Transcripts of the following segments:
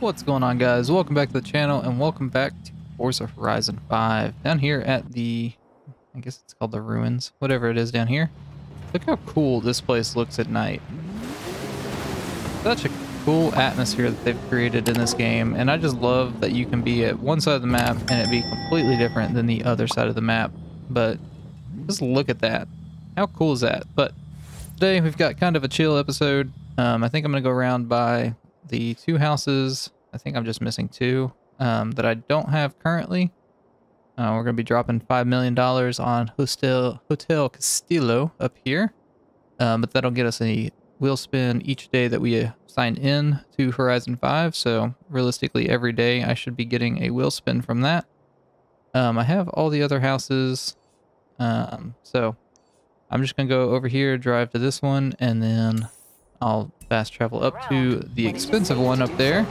What's going on guys? Welcome back to the channel and welcome back to Forza Horizon 5. Down here at the, I guess it's called the ruins, whatever it is down here. Look how cool this place looks at night. Such a cool atmosphere that they've created in this game and I just love that you can be at one side of the map and it be completely different than the other side of the map. But just look at that. How cool is that? But today we've got kind of a chill episode. Um, I think I'm going to go around by the two houses. I think I'm just missing two um, that I don't have currently. Uh, we're going to be dropping $5 million on Hostel, Hotel Castillo up here. Um, but that'll get us a wheel spin each day that we uh, sign in to Horizon 5. So realistically, every day I should be getting a wheel spin from that. Um, I have all the other houses. Um, so I'm just going to go over here, drive to this one, and then I'll fast travel up to the expensive one up there.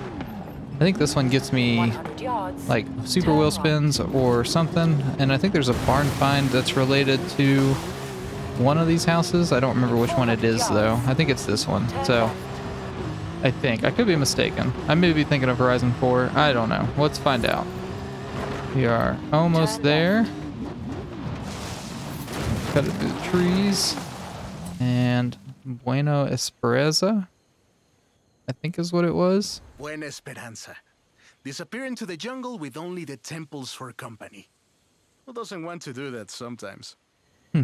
I think this one gets me like super wheel spins or something. And I think there's a barn find that's related to one of these houses. I don't remember which one it is though. I think it's this one. So I think. I could be mistaken. I may be thinking of Horizon 4. I don't know. Let's find out. We are almost there. Cut it through the trees. And Bueno Esperanza, I think is what it was. Buena Esperanza. Disappear into the jungle with only the temples for company. Who doesn't want to do that sometimes? Hmm.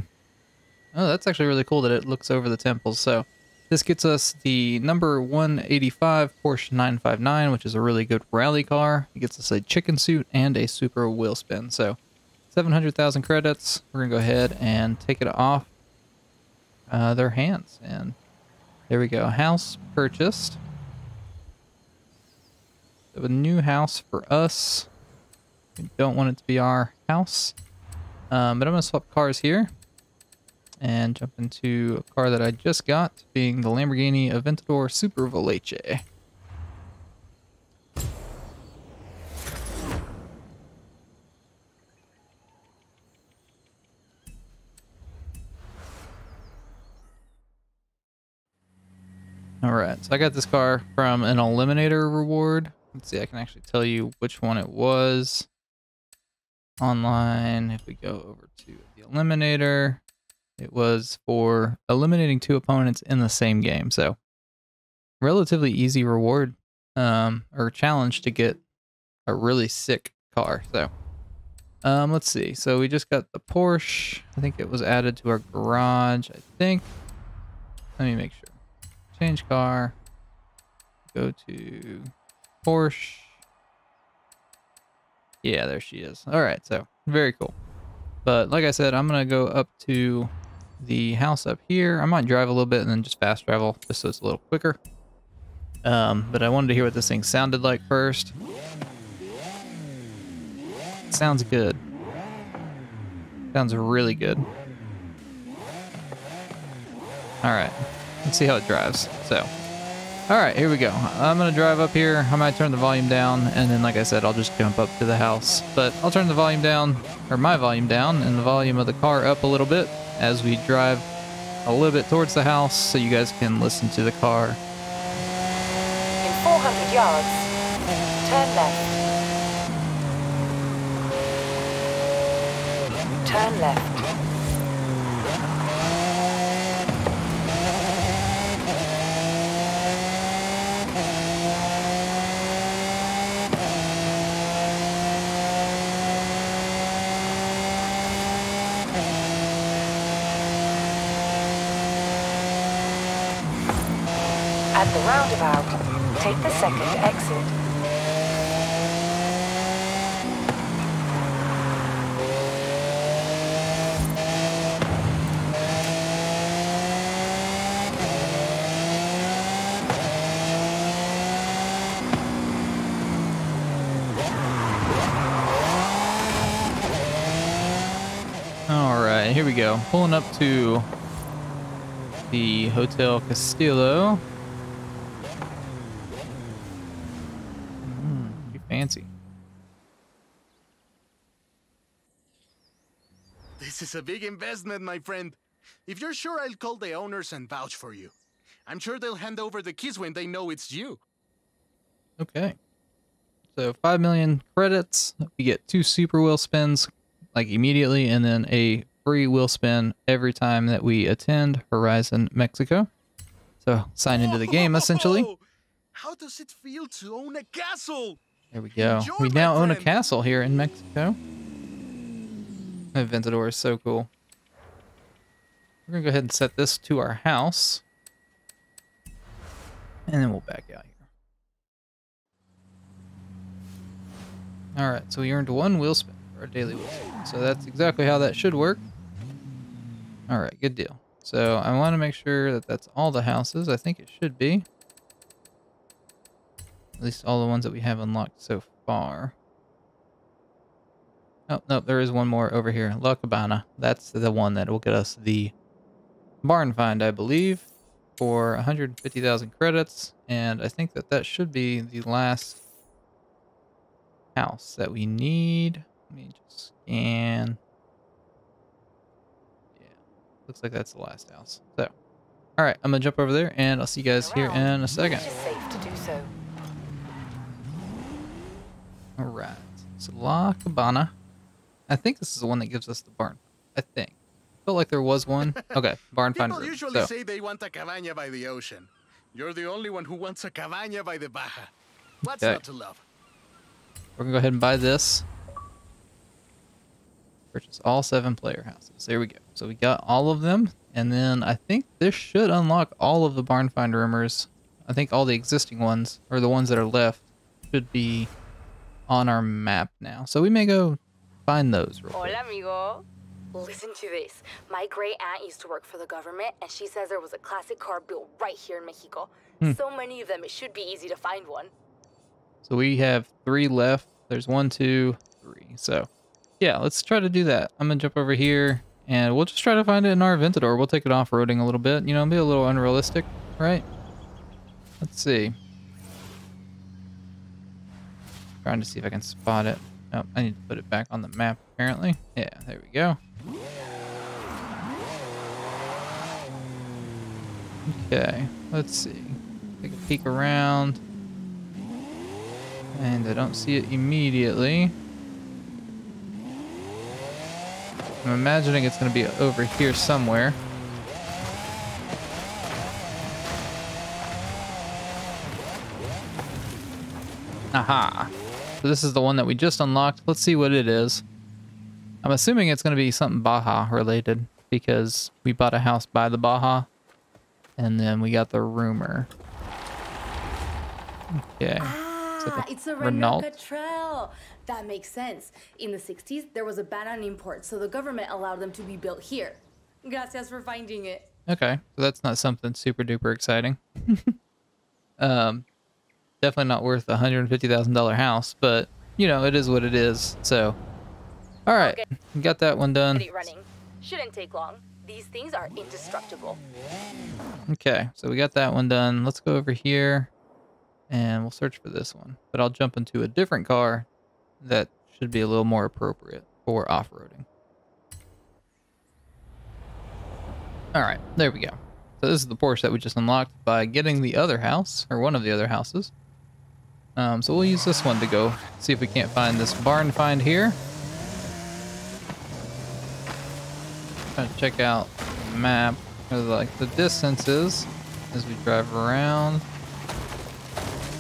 Oh, that's actually really cool that it looks over the temples. So this gets us the number 185 Porsche 959, which is a really good rally car. It gets us a chicken suit and a super wheel spin. So 700,000 credits. We're going to go ahead and take it off uh, their hands. And there we go. House purchased. So a new house for us. We don't want it to be our house. Um, but I'm going to swap cars here and jump into a car that I just got, being the Lamborghini Aventador Super Veloce. Alright, so I got this car from an Eliminator reward. Let's see, I can actually tell you which one it was. Online, if we go over to the Eliminator, it was for eliminating two opponents in the same game. So, relatively easy reward um, or challenge to get a really sick car. So, um, let's see. So, we just got the Porsche. I think it was added to our garage. I think. Let me make sure. Change car. Go to Porsche. Yeah, there she is. All right, so very cool. But like I said, I'm going to go up to the house up here. I might drive a little bit and then just fast travel just so it's a little quicker. Um, but I wanted to hear what this thing sounded like first. It sounds good. Sounds really good. All right, let's see how it drives. So, all right, here we go. I'm gonna drive up here. I might turn the volume down, and then, like I said, I'll just jump up to the house. But I'll turn the volume down, or my volume down, and the volume of the car up a little bit as we drive a little bit towards the house so you guys can listen to the car. In 400 yards, turn left. Turn left. At the roundabout, take the second exit. All right, here we go. Pulling up to the Hotel Castillo. This is a big investment, my friend. If you're sure, I'll call the owners and vouch for you. I'm sure they'll hand over the keys when they know it's you. Okay. So 5 million credits. We get two super wheel spins like immediately and then a free wheel spin every time that we attend Horizon Mexico. So sign into the game essentially. How does it feel to own a castle? There we go. Enjoy, We now own a castle here in Mexico. Aventador is so cool. We're gonna go ahead and set this to our house. And then we'll back out here. Alright, so we earned one wheel spin for our daily wheel spin. So that's exactly how that should work. Alright, good deal. So I want to make sure that that's all the houses. I think it should be. At least all the ones that we have unlocked so far. Oh, no, there is one more over here. La Cabana. That's the one that will get us the barn find, I believe, for 150,000 credits. And I think that that should be the last house that we need. Let me just scan. Yeah, looks like that's the last house. So, all right, I'm going to jump over there and I'll see you guys here in a second. Safe to do so. All right. So La Cabana. I think this is the one that gives us the barn. I think. Felt like there was one. Okay, barn finder. People usually So, say they want a cabaña by the ocean. You're the only one who wants a cabaña by the Baja. What's Okay. not to love? we're gonna go ahead and buy this. Purchase all seven player houses. There we go. So we got all of them, and then I think this should unlock all of the barn find rumors. I think all the existing ones, or the ones that are left, should be on our map now. So we may go find those real quick. Hola, amigo. Listen to this. My great aunt used to work for the government, and she says there was a classic car built right here in Mexico. Hmm. So many of them, it should be easy to find one. So we have three left. There's one, two, three. So yeah, let's try to do that. I'm gonna jump over here and we'll just try to find it in our Aventador. We'll take it off-roading a little bit, you know, be a little unrealistic, right? Let's see. Trying to see if I can spot it. Oh, I need to put it back on the map apparently. Yeah, there we go. Okay, let's see. Take a peek around. And I don't see it immediately. I'm imagining it's going to be over here somewhere. Aha. So this is the one that we just unlocked. Let's see what it is. I'm assuming it's going to be something Baja related because we bought a house by the Baja and then we got the rumor. Okay. Ah, it's a Renault. Renault Trail. That makes sense. In the 60s, there was a ban on imports, so the government allowed them to be built here. Gracias for finding it. Okay, so that's not something super duper exciting. um, definitely not worth a hundred and fifty thousand dollar house, but you know it is what it is. So, all right, Okay. got that one done. Running. Shouldn't take long. These things are indestructible. Okay, so we got that one done. Let's go over here, and we'll search for this one. But I'll jump into a different car that should be a little more appropriate for off-roading. All right, there we go. So this is the Porsche that we just unlocked by getting the other house, or one of the other houses. Um, so we'll use this one to go see if we can't find this barn find here. To check out the map, or like the distances as we drive around.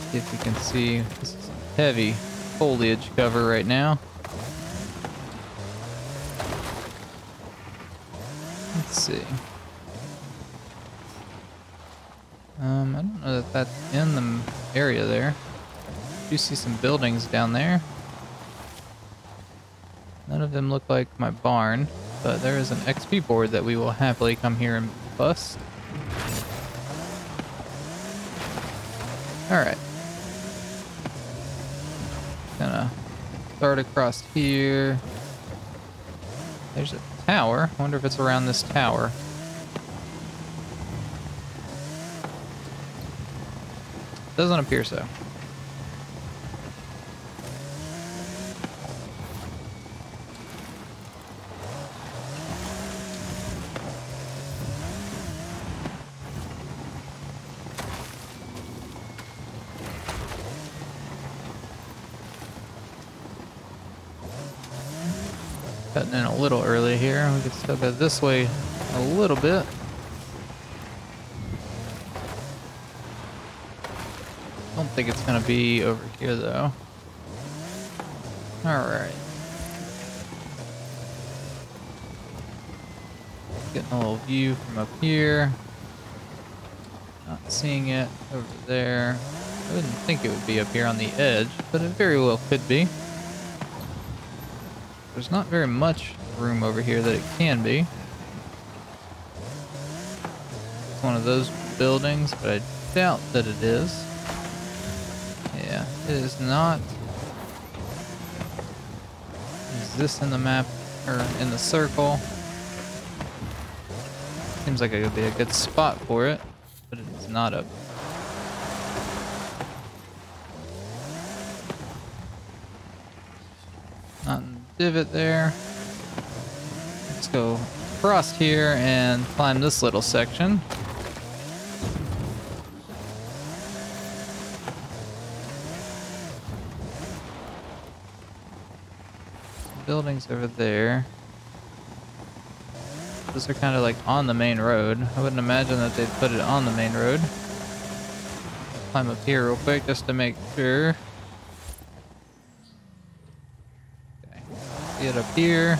See if we can see this is heavy foliage cover right now. Let's see. Um, I don't know that that's in the area there. Do see some buildings down there. None of them look like my barn, but there is an XP board that we will happily come here and bust. Alright. Gonna start across here. There's a tower. I wonder if it's around this tower. Doesn't appear so. Cutting in a little early here. We can still go this way a little bit. Don't think it's gonna be over here though. Alright. Getting a little view from up here. Not seeing it over there. I wouldn't think it would be up here on the edge, but it very well could be. There's not very much room over here that it can be. It's one of those buildings, but I doubt that it is. Yeah, it is not. Is this in the map, or in the circle? Seems like it would be a good spot for it, but it's not up. Not in divot there. Let's go across here and climb this little section. Buildings over there. Those are kind of like on the main road. I wouldn't imagine that they'd put it on the main road. Climb up here real quick just to make sure. It up here.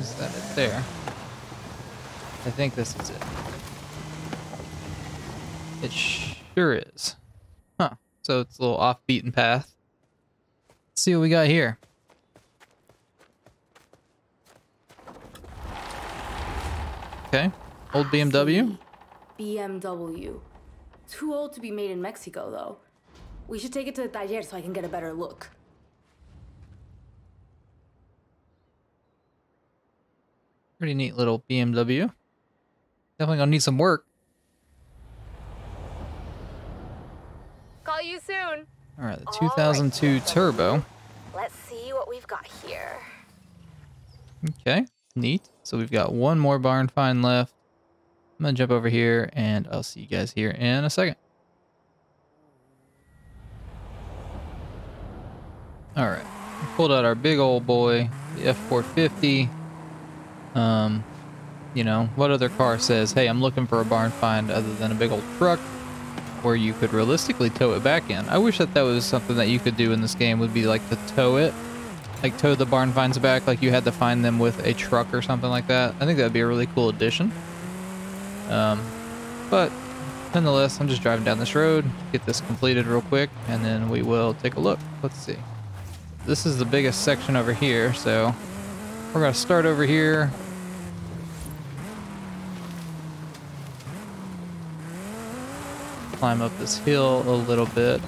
Is that? It there. I think this is it. It sure is. Huh. So it's a little off beaten path. Let's see what we got here. Okay. Old BMW. BMW. Too old to be made in Mexico, though. We should take it to the taller so I can get a better look. Pretty neat little BMW. Definitely gonna need some work. Call you soon. All right, the All right, 2002 Turbo. Let's see what we've got here. Okay, neat. So we've got one more barn find left. I'm gonna jump over here and I'll see you guys here in a second. All right, pulled out our big old boy, the F450. Um, you know, what other car says, hey, I'm looking for a barn find other than a big old truck where you could realistically tow it back in. I wish that that was something that you could do in this game would be like to tow it like tow the barn finds back like you had to find them with a truck or something like that. I think that'd be a really cool addition. Um, but nonetheless, I'm just driving down this road, get this completed real quick, and then we will take a look. Let's see. This is the biggest section over here, so we're gonna start over here. Climb up this hill a little bit.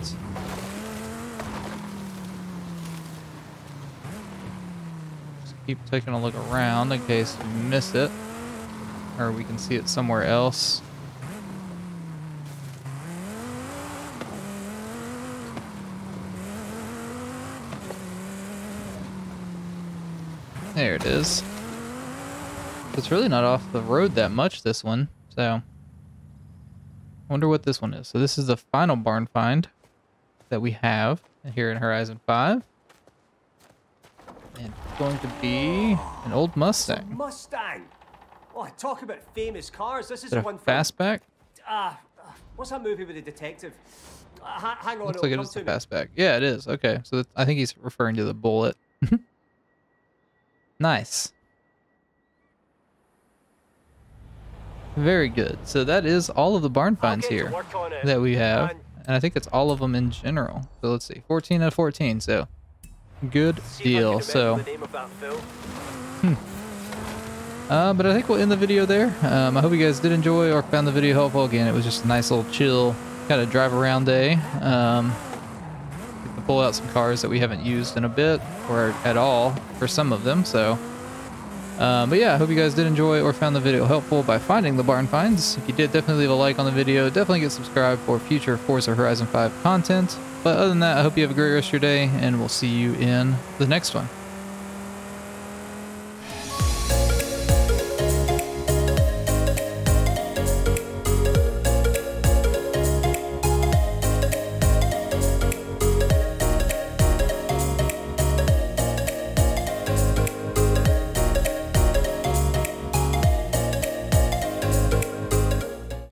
Keep taking a look around in case we miss it or we can see it somewhere else. There it is. It's really not off the road that much, this one, so... wonder what this one is. So this is the final barn find that we have here in Horizon 5. And it's going to be an old Mustang. Mustang. Oh, talk about famous cars. This is Is the it a one fastback? Ah, uh, what's that movie with the detective? Uh, hang on, Looks like it is a me. fastback. Yeah, it is. Okay, so I think he's referring to the Bullitt. nice. Very good. So that is all of the barn finds here work on it. that we have, And and I think that's all of them in general. So let's see, 14 out of 14. So good see if I can deal. So. the name of that film. Uh, but I think we'll end the video there. Um, I hope you guys did enjoy or found the video helpful. Again, it was just a nice little chill kind of drive around day. Um, pull out some cars that we haven't used in a bit or at all for some of them. So, um, but yeah, I hope you guys did enjoy or found the video helpful by finding the barn finds. If you did, definitely leave a like on the video. Definitely get subscribed for future Forza Horizon 5 content. But other than that, I hope you have a great rest of your day, and we'll see you in the next one.